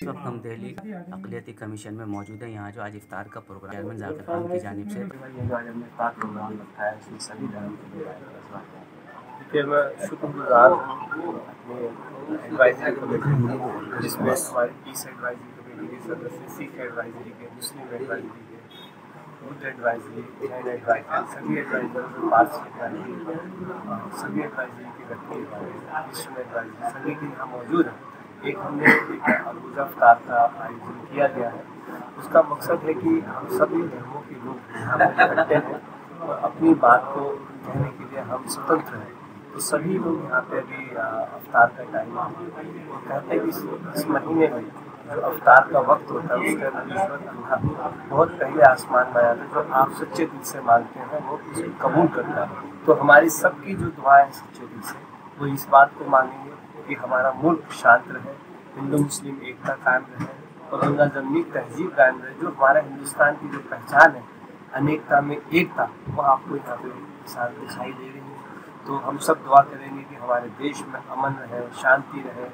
इस वक्त हम दिल्ली अकलियती कमीशन में मौजूद हैं। यहाँ जो आज इफ्तार का प्रोग्राम चेयरमैन जाकिर खान की जानिब से जो आज प्रोग्राम रखा है इसमें सभी धर्म के हैं मैं शुक्रगुजार हूँ अपने एडवाइजरी कमेटी जिसमें हमारी पीस एडवाइजरी कमेटी के सदस्य सिख एडवाइजरी के मुस्लिम एडवाइजरी के बुद्ध एडवाइजरी जैन एडवाइजरी सभी एडवाइजर पारसी एडवाइजरी सभी एडवाइजरी के व्यक्ति क्रिश्चन एडवाइजरी सभी के यहाँ मौजूद हैं। एक हमने एक अफ्तार का आयोजन किया गया है। उसका मकसद है कि हम सभी धर्मों के लोग यहाँ हैं और अपनी बात को कहने के लिए हम स्वतंत्र हैं। तो सभी लोग यहाँ पे अभी अफ्तार का टाइम और कहते हैं कि इस, महीने में जो अवतार का वक्त होता है उसके अंदर बहुत पहले आसमान में आया था जो आप सच्चे दिल से मांगते हैं वो उसको कबूल करता है। तो हमारी सबकी जो दुआएँ सच्चे दिल से वो इस बात को मांगेंगे कि हमारा मुल्क शांत रहे, हिंदू, मुस्लिम एकता कायम रहे और गंगा जमनी तहजीब कायम रहे, जो हमारा हिंदुस्तान की जो पहचान है, अनेकता में एकता, वो आपको यहाँ पे साथ दिखाई दे रही है। तो हम सब दुआ करेंगे कि हमारे देश में अमन रहे शांति रहे।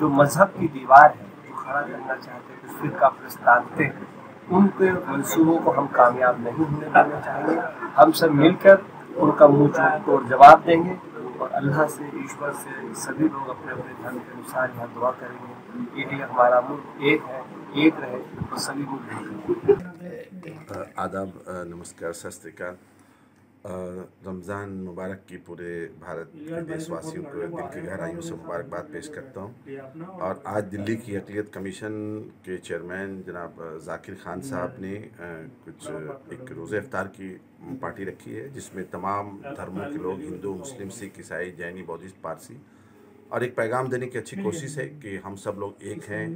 जो मज़हब की दीवार है, जो खड़ा करना चाहते हैं फिरका प्रस्तावते हैं, उनके मनसूबों को हम कामयाब नहीं होने देना चाहेंगे। हम सब मिलकर उनका मुँह तोड़ जवाब देंगे। और अल्लाह से, ईश्वर से, सभी लोग अपने अपने धर्म के अनुसार यहाँ दुआ करेंगे यही हमारा मुल्क एक है, एक रहे और सभी मुल्क। आदाब नमस्कार, सत श्रीकाल रमज़ान मुबारक की पूरे भारत के देशवासियों को दिल की गहराइयों से मुबारकबाद पेश करता हूँ। और आज दिल्ली की अकलीत कमीशन के चेयरमैन जनाब जाकिर खान साहब ने कुछ एक रोज़े अफ्तार की पार्टी रखी है जिसमें तमाम धर्मों के लोग हिंदू मुस्लिम सिख ईसाई जैनी बौद्धिस्ट पारसी और एक पैगाम देने की अच्छी कोशिश है कि हम सब लोग एक हैं।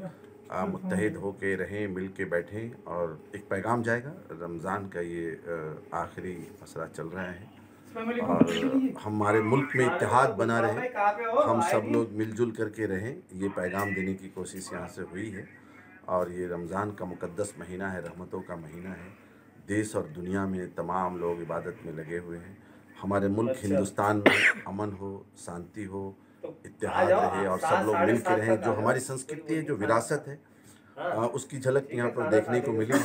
आ, मुत्तहिद होके रहें मिल के बैठें और एक पैगाम जाएगा रमज़ान का ये आखिरी मसला चल रहा है। और हमारे मुल्क में इत्तेहाद बना रहे हम सब लोग मिलजुल करके रहें ये पैगाम देने की कोशिश यहाँ से हुई है। और ये रमज़ान का मुक़द्दस महीना है रहमतों का महीना है। देश और दुनिया में तमाम लोग इबादत में लगे हुए हैं। हमारे मुल्क हिंदुस्तान में अमन हो शांति हो इत्तेहाद रहे और सब लोग मिल के रहें जो हमारी संस्कृति है जो विरासत है आ, उसकी झलक यहाँ पर देखने को मिली।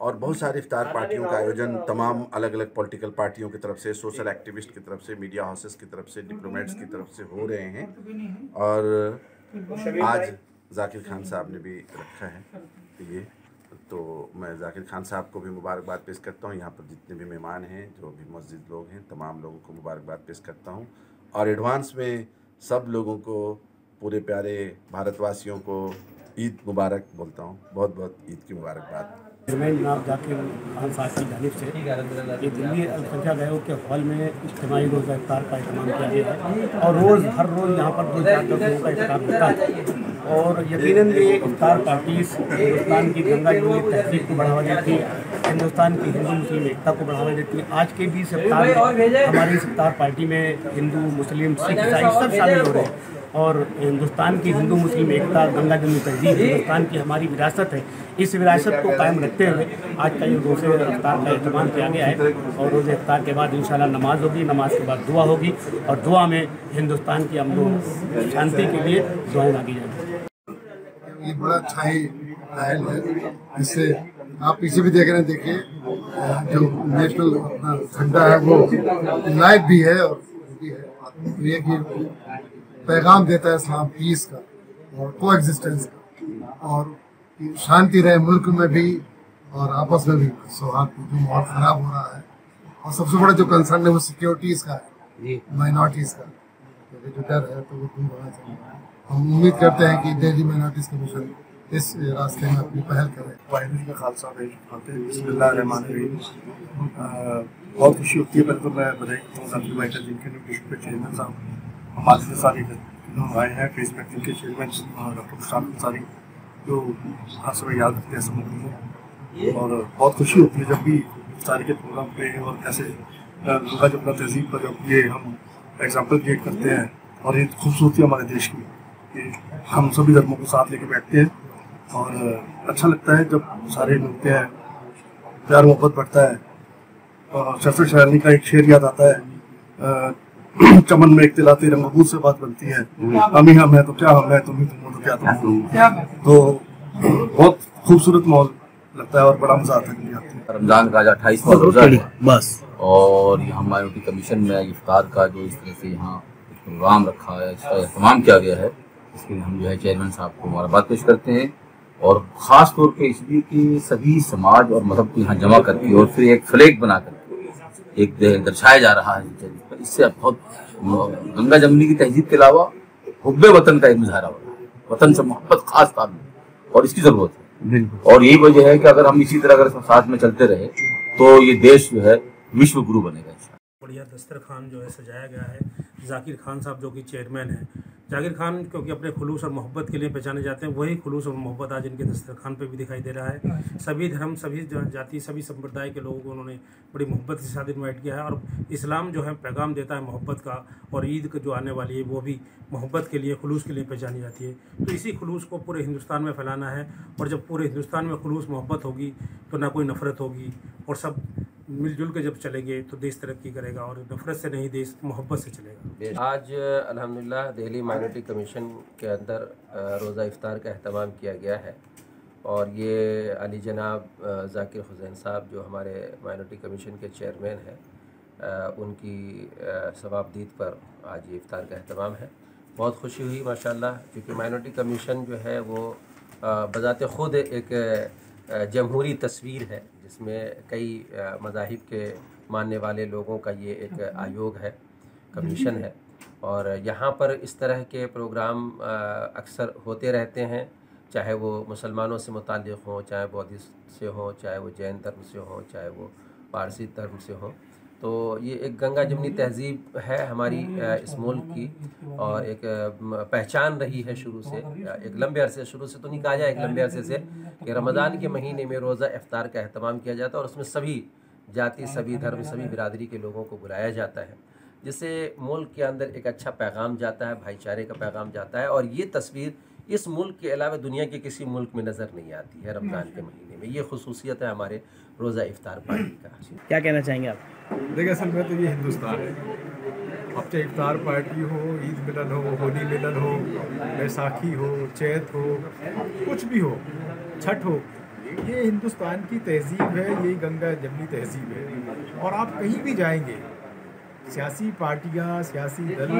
और बहुत सारे इफ्तार पार्टियों का आयोजन तमाम अलग अलग पॉलिटिकल पार्टियों की तरफ़ से सोशल एक्टिविस्ट की तरफ़ से मीडिया हाउसेस की तरफ़ से डिप्लोमेट्स की तरफ़ से हो रहे हैं। और आज जाकिर खान साहब ने भी रखा है। ये तो मैं जाकिर खान साहब को भी मुबारकबाद पेश करता हूँ। यहाँ पर जितने भी मेहमान हैं जो भी मस्जिद लोग हैं तमाम लोगों को मुबारकबाद पेश करता हूँ। और एडवांस में सब लोगों को, पूरे प्यारे भारतवासियों को ईद मुबारक बोलता हूँ। बहुत बहुत ईद की मुबारकबाद। जनाब जाकिर खान साहब की जानिब से ये दिल्ली अल्पसंख्यक आयोग के हॉल में इज्तमाही रोज़ा इफ्तार का अहतमाम किया गया है और रोज़, हर रोज़ यहाँ पर दो चार लोगों का इफ्तार होता है। और यकीनन ये इफ्तार पार्टीज़ हिंदुस्तान की गंगा जमुनी तहजीब को बढ़ावा देती है। हिंदुस्तान की हिंदू मुस्लिम एकता को बढ़ावा देती है आज के भी इफ्तार में हमारी सप्ताह पार्टी में हिंदू मुस्लिम सिख ईसाई सब शामिल हो रहे हैं। और हिंदुस्तान की हिंदू मुस्लिम एकता गंगा जमुनी तहजीब हिंदुस्तान की हमारी विरासत है। इस विरासत को कायम रखते हुए आज का ये रोज़े अफ्तार का अहतमाम किया गया है। और रोज़े अफ्तार के बाद इंशाल्लाह नमाज़ होगी नमाज़ के बाद दुआ होगी और दुआ में हिंदुस्तान की अमन शांति के लिए दुआएँ मांगी जाएँगी। ये बड़ा अच्छा ही पहल है। इससे आप पीछे भी देख रहे हैं देखिए। जो नेशनल अपना झंडा है वो लाइव भी है और भी है। तो ये कि पैगाम देता है इस्लाम पीस का और को एग्जिस्टेंस का। और शांति रहे मुल्क में भी और आपस में भी। सौहार्द जो माहौल खराब हो रहा है। और सबसे बड़ा जो कंसर्न है वो सिक्योरिटीज का है माइनॉरिटीज का। क्योंकि जो डर है तो वो दूर होना चाहिए। हम उम्मीद करते हैं कि दिल्ली माइनॉरिटीज कमीशन इस रास्ते में अपनी पहल करें। वाहिगुरू का खालसा फतेह बहुत खुशी होती है पहले तो मैं बधाई हूँ भाई का जिनके न्यूट्रिशन के चेयरमैन साहब, हमारे सारे आए हैं, फेस बैंक के चेयरमैन डॉक्टर प्रशांत अंसारी जो हर समय याद रखते हैं समझ को और बहुत खुशी होती है जब भी सारे के प्रोग्राम पे और ऐसे गंगा जमुना तहजीब पर जब ये हम एग्ज़ाम्पल क्रिएट करते हैं। और ये खूबसूरती हमारे देश की। कि हम सभी धर्मों को साथ लेके बैठते हैं। और अच्छा लगता है जब सारे मिलते हैं प्यार मोहब्बत बढ़ता है और शरफत शायरी का एक शेर याद आता है चमन में इख्तिलाती रंगबूत से बात बनती है हम ही हम है तो क्या हम है तुम ही तुम तो क्या तुम हो। तो बहुत खूबसूरत माहौल लगता है और बड़ा मज़ा आता है रमज़ान का आज है। बस। और यहाँ माइनॉरिटी कमीशन में इफ्तार का जो इस तरह से यहाँ प्रोग्राम रखा है इसका अहतमाम किया गया है इसके लिए हम जो है चेयरमैन साहब को मुबारकबाद पेश करते हैं। और ख़ास तौर पे इसलिए कि सभी समाज और मज़हब को यहाँ जमा करके और फिर एक फ्लैग बना करके एक दर्शाया जा रहा है इससे बहुत गंगा जमनी की तहजीब के अलावा हुब्बे वतन का एक मुजाहरा हो रहा है। वतन से मोहब्बत खास ताल्लुक और इसकी ज़रूरत है। और यही वजह है कि अगर हम इसी तरह अगर साथ में चलते रहे तो ये देश जो है विश्व गुरु बनेगा बढ़िया दस्तरखान जो है सजाया गया है। जाकिर खान साहब जो कि चेयरमैन हैं जाकिर खान क्योंकि अपने खुलूस और मोहब्बत के लिए पहचाने जाते हैं वही खुलूस और मोहब्बत आज इनके दस्तरखान पे भी दिखाई दे रहा है। सभी धर्म सभी जाति सभी संप्रदाय के लोगों को उन्होंने बड़ी मोहब्बत के साथ इन्वाइट किया है और इस्लाम जो है पैगाम देता है मोहब्बत का और ईद जो आने वाली है वो भी मोहब्बत के लिए खलूस के लिए पहचानी जाती है। तो इसी खलूस को पूरे हिंदुस्तान में फैलाना है और जब पूरे हिंदुस्तान में खलूस मोहब्बत होगी तो ना कोई नफ़रत होगी और सब मिलजुल के जब चलेंगे तो देश तरक्की करेगा और नफरत से नहीं, देश मोहब्बत से चलेगा। आज, अल्हम्दुलिल्लाह, दिल्ली माइनॉरिटी कमीशन के अंदर रोज़ा इफ्तार का अहतमाम किया गया है। और ये अली जनाब जाकिर हुसैन साहब, जो हमारे माइनॉरिटी कमीशन के चेयरमैन हैं उनकी सवाबदीद पर आज ये इफ्तार का अहतमाम है। बहुत खुशी हुई, माशाल्लाह, क्योंकि माइनॉरिटी कमीशन जो है वो बज़ात ख़ुद एक जमहूरी तस्वीर है। जिसमें कई मज़ाहिब के मानने वाले लोगों का ये एक आयोग है, कमीशन है। और यहाँ पर इस तरह के प्रोग्राम अक्सर होते रहते हैं, चाहे वो मुसलमानों से मुतल हों, चाहे बौद्धिस्ट से हों, चाहे वो जैन धर्म से हों, चाहे वो पारसी धर्म से हों। तो ये एक गंगा जमनी तहज़ीब है हमारी इस मुल्क की और एक पहचान रही है शुरू से एक लंबे अरसे शुरू से तो नहीं कहा जाए एक लंबे अरसे से कि रमज़ान के महीने में रोज़ा इफ्तार का अहतमाम किया जाता है और उसमें सभी जाति सभी धर्म सभी बिरादरी के लोगों को बुलाया जाता है जिससे मुल्क के अंदर एक अच्छा पैगाम जाता है भाईचारे का पैगाम जाता है और ये तस्वीर इस मुल्क के अलावा दुनिया के किसी मुल्क में नज़र नहीं आती है रमज़ान के महीने में। ये खसूसियत है हमारे रोज़ा इफ्तार पार्टी का। क्या कहना चाहेंगे आप? देखिए असल में तो ये हिंदुस्तान है। अब चाहे इफ्तार पार्टी हो, ईद मिलन हो, होली मिलन हो, बैसाखी हो, चैत हो, कुछ भी हो, छठ हो, ये हिंदुस्तान की तहजीब है, ये गंगा जमनी तहजीब है। और आप कहीं भी जाएँगे सियासी पार्टियाँ सियासी दल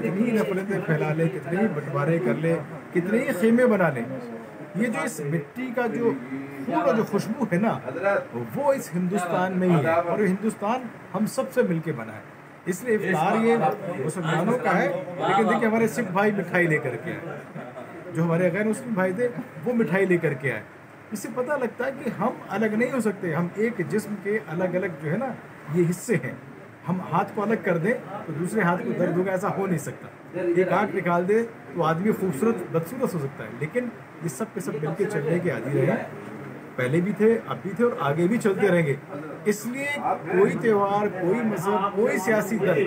कितनी नफरतें फैला लें कितने ही बंटवारे कर लें कितने ही खेमे बना लें। ये जो इस मिट्टी का जो पूरा जो खुशबू है ना वो इस हिंदुस्तान में ही है और हिंदुस्तान हम सबसे मिलके बना है। इसलिए इफ्तार ये मुसलमानों का है लेकिन देखिए हमारे सिख भाई मिठाई लेकर के आए। जो हमारे गैर मुस्लिम भाई थे वो मिठाई लेकर के आए। इससे पता लगता है कि हम अलग नहीं हो सकते हम एक जिस्म के अलग अलग जो है ना ये हिस्से हैं। हम हाथ को अलग कर दें तो दूसरे हाथ को दर्द होगा, ऐसा हो नहीं सकता। एक आँख निकाल दे तो आदमी खूबसूरत, बदसूरत हो सकता है। लेकिन ये सब के सब मिलकर चलने के आदि रहे। पहले भी थे, अब भी थे और आगे भी चलते रहेंगे। इसलिए कोई त्यौहार, कोई मज़हब, कोई सियासी दल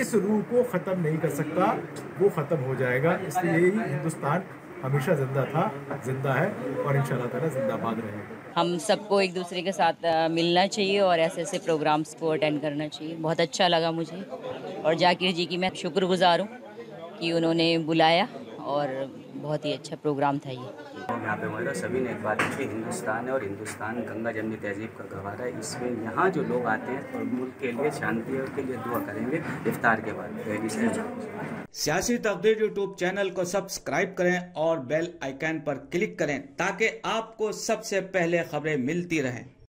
इस रूह को ख़त्म नहीं कर सकता। वो ख़त्म हो जाएगा। इसलिए हिंदुस्तान हमेशा ज़िंदा था, ज़िंदा है और इन शाह जिंदाबाद रहेगा हम सबको एक दूसरे के साथ मिलना चाहिए और ऐसे ऐसे प्रोग्राम्स को अटेंड करना चाहिए। बहुत अच्छा लगा मुझे। और जाकिर जी की मैं शुक्रगुजार हूँ कि उन्होंने बुलाया और बहुत ही अच्छा प्रोग्राम था ये। यहाँ पे मौजूद सभी ने एक बात की हिंदुस्तान है और हिंदुस्तान गंगा जमनी तहजीब का गवारा है। इसमें यहाँ जो लोग आते हैं और मुल्क के लिए शांति और के लिए दुआ करेंगे इफ्तार के बाद। सियासी तकदीर यूट्यूब चैनल को सब्सक्राइब करें और बेल आइकन पर क्लिक करें ताकि आपको सबसे पहले खबरें मिलती रहें।